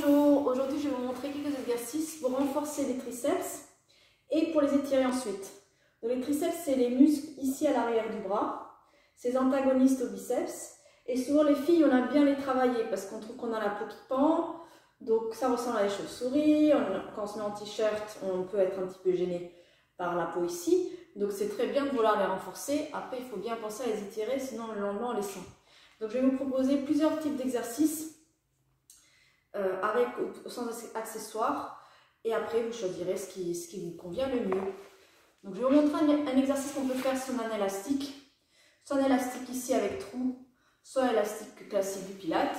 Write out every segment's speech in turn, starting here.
bonjour, aujourd'hui je vais vous montrer quelques exercices pour renforcer les triceps et pour les étirer ensuite. Donc, les triceps c'est les muscles ici à l'arrière du bras, ces antagonistes au biceps et souvent les filles on aime bien les travailler parce qu'on trouve qu'on a la peau qui pend, donc ça ressemble à des chauves-souris, quand on se met en t-shirt on peut être un petit peu gêné par la peau ici, donc c'est très bien de vouloir les renforcer, après il faut bien penser à les étirer sinon le lendemain on les sent. Donc je vais vous proposer plusieurs types d'exercices euh, avec au, sens accessoire. Et après, vous choisirez ce qui, vous convient le mieux. Donc, je vais vous montrer un, exercice qu'on peut faire sur un élastique. Soit un élastique ici avec trou, soit un élastique classique du pilate.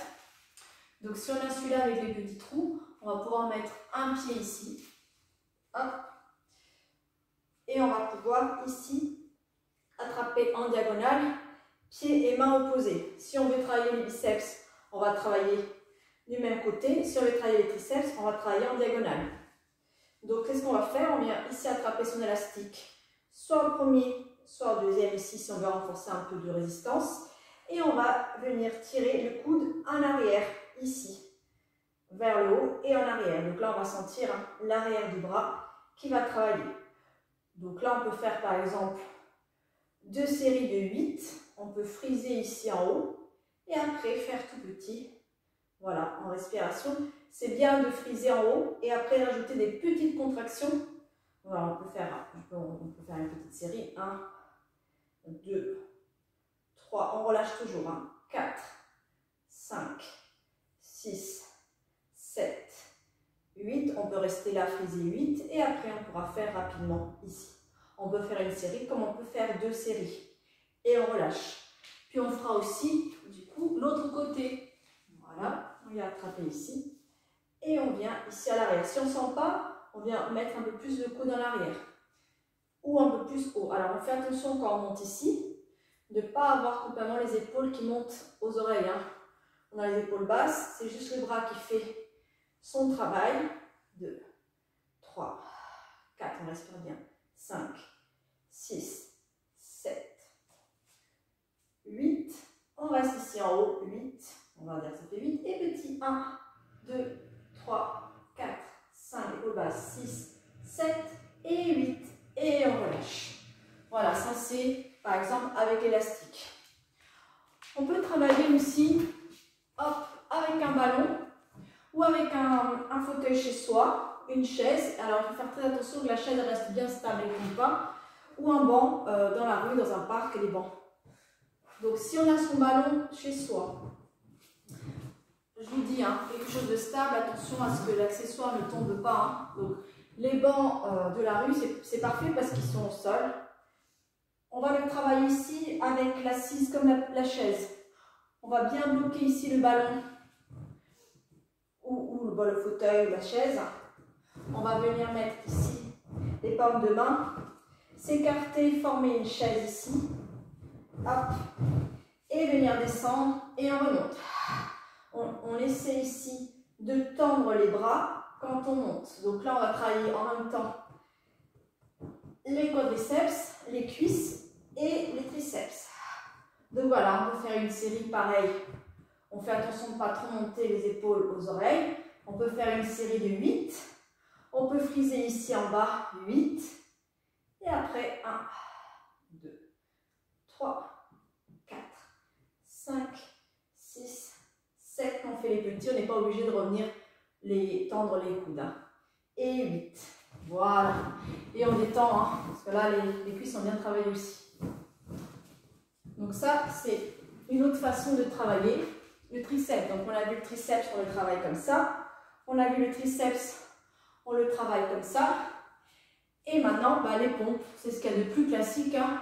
Donc, si on a celui-là avec les petits trous, on va pouvoir mettre un pied ici. Et on va pouvoir ici attraper en diagonale, pied et main opposés. Si on veut travailler les biceps, on va travailler du même côté. Si on veut travailler les triceps, on va travailler en diagonale. Donc, qu'est-ce qu'on va faire? On vient ici attraper son élastique, soit au premier, soit au deuxième, ici, si on veut renforcer un peu de résistance. Et on va venir tirer le coude en arrière, ici, vers le haut et en arrière. Donc là, on va sentir hein, l'arrière du bras qui va travailler. Donc là, on peut faire, par exemple, deux séries de 8. On peut friser ici en haut et après faire tout petit voilà, en respiration. C'est bien de friser en haut et après rajouter des petites contractions. Voilà, on peut faire, on peut faire une petite série. 1, 2, 3, on relâche toujours. 4, 5, 6, 7, 8. On peut rester là, friser 8. Et après, on pourra faire rapidement ici. On peut faire une série comme on peut faire deux séries. Et on relâche. Puis on fera aussi, du coup, l'autre côté. Voilà, on vient attraper ici. Et on vient ici à l'arrière. Si on ne sent pas, on vient mettre un peu plus le coude dans l'arrière. Ou un peu plus haut. Alors on fait attention quand on monte ici, de ne pas avoir complètement les épaules qui montent aux oreilles. Hein. On a les épaules basses, c'est juste le bras qui fait son travail. 2, 3, 4, on respire bien. 5, 6, 7, 8. On reste ici en haut. 8, on va dire ça fait 8. Et petit 1, 2, 3, 4, 5, épaules basses, 6, 7 et 8. Et on relâche. Voilà, ça c'est par exemple avec élastique. On peut travailler aussi avec un ballon ou avec un, fauteuil chez soi, une chaise. Alors il faut faire très attention que la chaise reste bien stable et pas. Ou un banc euh, dans la rue, dans un parc, les bancs. Donc si on a son ballon chez soi, je vous dis, hein, quelque chose de stable, attention à ce que l'accessoire ne tombe pas. Hein. Donc, les bancs euh, de la rue, c'est parfait parce qu'ils sont au sol. On va le travailler ici avec l'assise comme la, chaise. On va bien bloquer ici le ballon ou, ou le, fauteuil ou la chaise. On va venir mettre ici les paumes de main, s'écarter, former une chaise ici. Hop. Et venir descendre et on remonte on, essaie ici de tendre les bras quand on monte. Donc là, on va travailler en même temps les quadriceps, les cuisses et les triceps. Donc voilà, on peut faire une série pareille. On fait attention de ne pas trop monter les épaules aux oreilles. On peut faire une série de 8. On peut friser ici en bas 8. Et après 1, 2, 3, 4, 5, 6, quand on fait les petits, on n'est pas obligé de revenir les, tendre les coudes. Hein. Et 8. Voilà. Et on détend, hein, parce que là, les, cuisses sont bien travaillées aussi. Donc ça, c'est une autre façon de travailler le triceps. Donc on a vu le triceps, on le travaille comme ça. On a vu le triceps, on le travaille comme ça. Et maintenant, bah, les pompes, c'est ce qu'il y a de plus classique hein,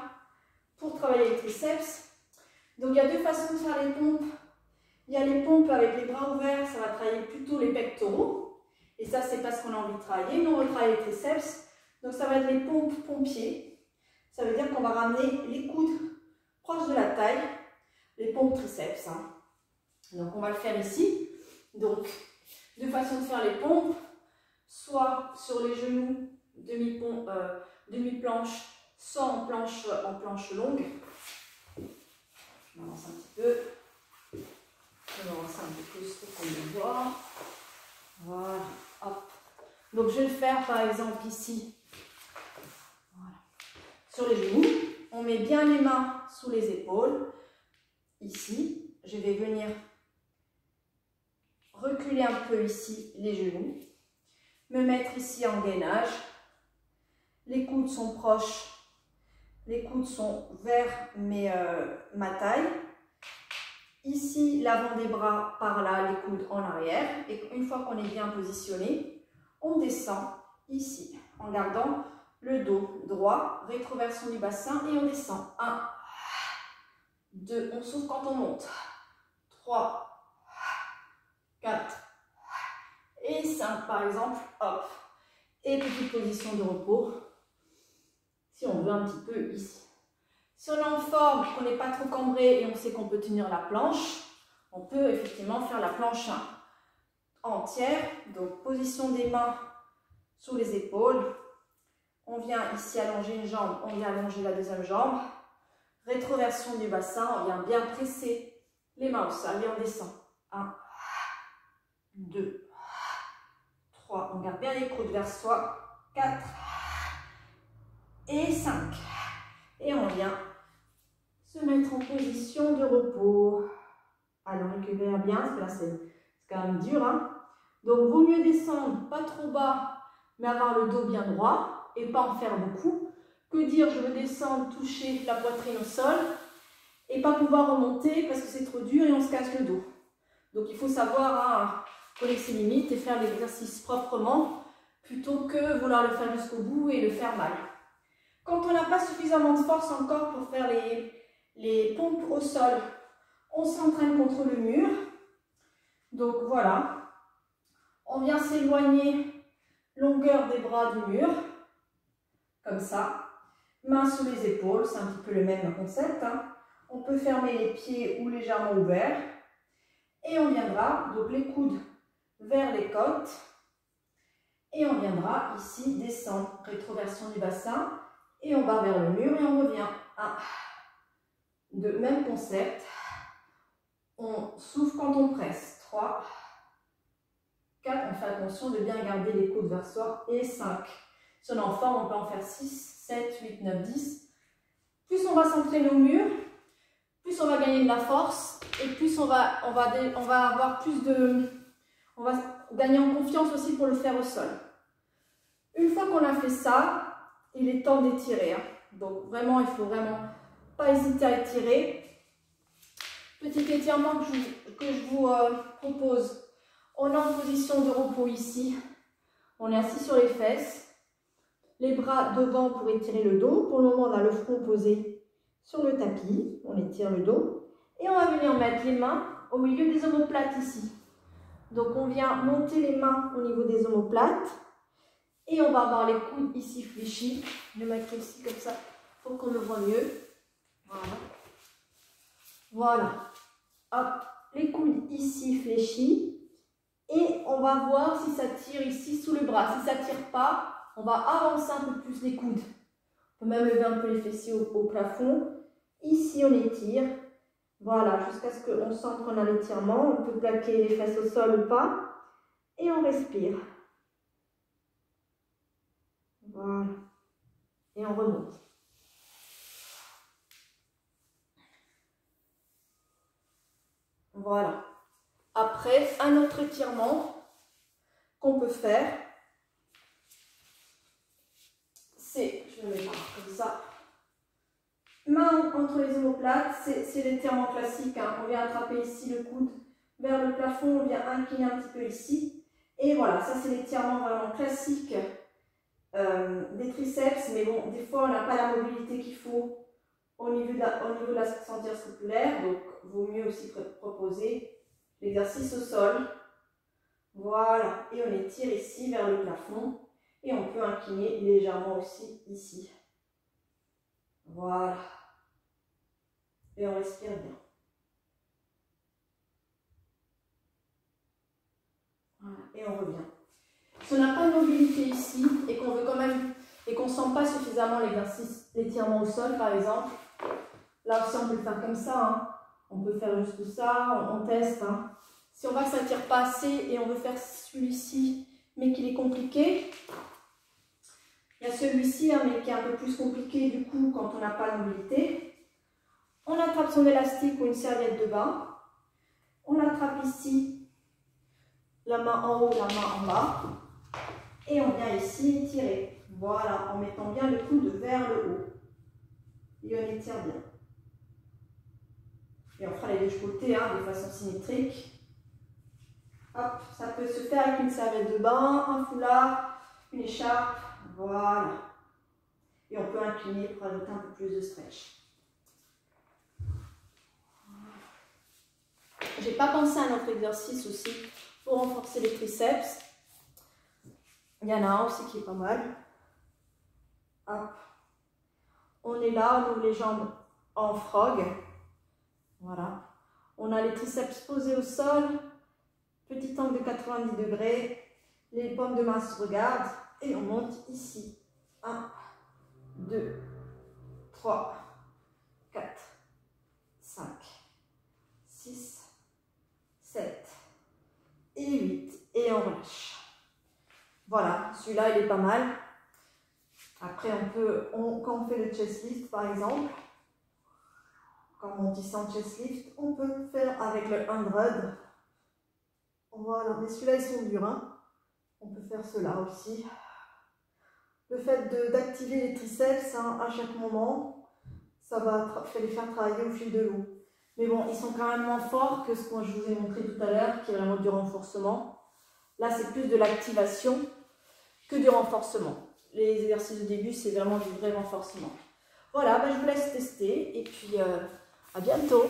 pour travailler les triceps. Donc il y a deux façons de faire les pompes. Il y a les pompes avec les bras ouverts, ça va travailler plutôt les pectoraux. Et ça, c'est pas ce qu'on a envie de travailler. Nous, on va travailler les triceps. Donc, ça va être les pompes pompiers. Ça veut dire qu'on va ramener les coudes proches de la taille. Les pompes triceps. Hein. Donc, on va le faire ici. Donc, deux façons de faire les pompes. Soit sur les genoux, demi-planche, euh, soit en planche, en planche longue. Je m'avance un petit peu. Je vais le faire par exemple ici, sur les genoux. On met bien les mains sous les épaules. Ici, je vais venir reculer un peu ici les genoux. Me mettre ici en gainage. Les coudes sont proches. Les coudes sont vers mes, euh, ma taille. Ici, l'avant des bras par là, les coudes en arrière. Et une fois qu'on est bien positionné, on descend ici en gardant le dos droit, rétroversion du bassin et on descend. 1, 2, on souffle quand on monte. 3, 4 et 5 par exemple. Hop. Et petite position de repos. Si on veut un petit peu ici. Si on est en forme, qu'on n'est pas trop cambré et on sait qu'on peut tenir la planche, on peut effectivement faire la planche entière. Donc position des mains sous les épaules. On vient ici allonger une jambe, on vient allonger la deuxième jambe. Rétroversion du bassin, on vient bien presser les mains au sol et on descend. 1, 2, 3. On garde bien les coudes vers soi. 4 et 5. Et on vient se mettre en position de repos. Alors récupère bien, parce que là c'est quand même dur. Hein. Donc vaut mieux descendre pas trop bas, mais avoir le dos bien droit et pas en faire beaucoup, que dire je veux descendre, toucher la poitrine au sol et pas pouvoir remonter parce que c'est trop dur et on se casse le dos. Donc il faut savoir hein, connaître ses limites et faire l'exercice proprement plutôt que vouloir le faire jusqu'au bout et le faire mal. Quand on n'a pas suffisamment de force encore pour faire les, pompes au sol, on s'entraîne contre le mur. Donc voilà, on vient s'éloigner longueur des bras du mur, comme ça. Mains sous les épaules, c'est un petit peu le même concept. Hein. On peut fermer les pieds ou légèrement ouverts. Et on viendra, donc les coudes vers les côtes. Et on viendra ici descendre, rétroversion du bassin. Et on va vers le mur et on revient. Un, deux, même concept. On souffle quand on presse. 3, 4, on fait attention de bien garder les coudes vers soi. Et 5. Si on est en forme, on peut en faire 6, 7, 8, 9, 10. Plus on va s'entraîner au mur, plus on va gagner de la force et plus on va, on va, on va avoir plus de... On va gagner en confiance aussi pour le faire au sol. Une fois qu'on a fait ça, il est temps d'étirer. Hein. Donc vraiment, il faut vraiment pas hésiter à étirer. Petit étirement que je, vous euh, propose. On est en position de repos ici. On est assis sur les fesses. Les bras devant pour étirer le dos. Pour le moment, on a le front posé sur le tapis. On étire le dos. Et on va venir mettre les mains au milieu des omoplates ici. Donc, on vient monter les mains au niveau des omoplates. Et on va avoir les coudes ici fléchis. Je vais mettre ici comme ça pour qu'on le voit mieux. Voilà. Voilà. Hop, les coudes ici fléchis. Et on va voir si ça tire ici sous le bras. Si ça ne tire pas, on va avancer un peu plus les coudes. On peut même lever un peu les fessiers au, plafond. Ici, on étire. Voilà, jusqu'à ce qu'on sente qu'on a l'étirement. On peut plaquer les fesses au sol ou pas. Et on respire. Voilà. Et on remonte. Voilà. Après, un autre étirement qu'on peut faire, c'est, je vais mettre comme ça, main entre les omoplates, c'est l'étirement classique. Hein. On vient attraper ici le coude vers le plafond, on vient incliner un petit peu ici. Et voilà, ça c'est l'étirement vraiment classique euh, des triceps, mais bon, des fois on n'a pas la mobilité qu'il faut au niveau de la, au niveau de la donc vaut mieux aussi proposer l'exercice au sol. Voilà, et on étire ici vers le plafond et on peut incliner légèrement aussi ici. Voilà. Et on respire bien. Et on revient. Si on n'a pas de mobilité ici et qu'on veut quand même et qu'on ne sent pas suffisamment l'exercice d'étirement au sol par exemple, là aussi on peut le faire comme ça. Hein. On peut faire juste ça, on, teste. Hein. Si on voit que ça ne tire pas assez et on veut faire celui-ci mais qu'il est compliqué. Il y a celui-ci, hein, mais qui est un peu plus compliqué du coup quand on n'a pas de mobilité. On attrape son élastique ou une serviette de bain. On attrape ici la main en haut, la main en bas. Et on vient ici étirer. Voilà, en mettant bien le coude vers le haut. Et on étire bien. Et on fera les deux côtés hein, de façon symétrique. Hop, ça peut se faire avec une serviette de bain, un foulard, une écharpe. Voilà. Et on peut incliner pour ajouter un peu plus de stretch. J'ai pas pensé à un autre exercice aussi pour renforcer les triceps. Il y en a un aussi qui est pas mal. Hop. On est là, on ouvre les jambes en frog. Voilà. On a les triceps posés au sol, petit angle de 90 degrés, les pommes de main se regardent et on monte ici. 1, 2, 3, 4, 5, 6, 7 et 8 et on relâche. Voilà, celui-là il est pas mal. Après on peut, quand on fait le chest lift par exemple, quand on dit sans chest lift, on peut faire avec le 100. Voilà, mais celui-là, ils sont durs. Hein. on peut faire cela aussi. Le fait d'activer les triceps hein, à chaque moment, ça va les faire travailler au fil de l'eau. Mais bon, ils sont quand même moins forts que ce que je vous ai montré tout à l'heure, qui est vraiment du renforcement. Là, c'est plus de l'activation que du renforcement. Les exercices de début, c'est vraiment du vrai renforcement. Voilà, ben, je vous laisse tester et puis... Euh, à bientôt